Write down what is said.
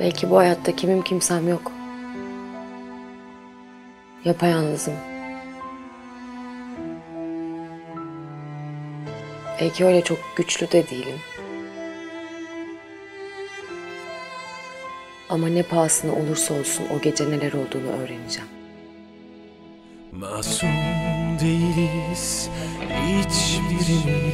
Belki bu hayatta kimim kimsem yok. Yapayalnızım. Belki öyle çok güçlü de değilim. Ama ne pahasına olursa olsun o gece neler olduğunu öğreneceğim. Masum değiliz hiçbirimiz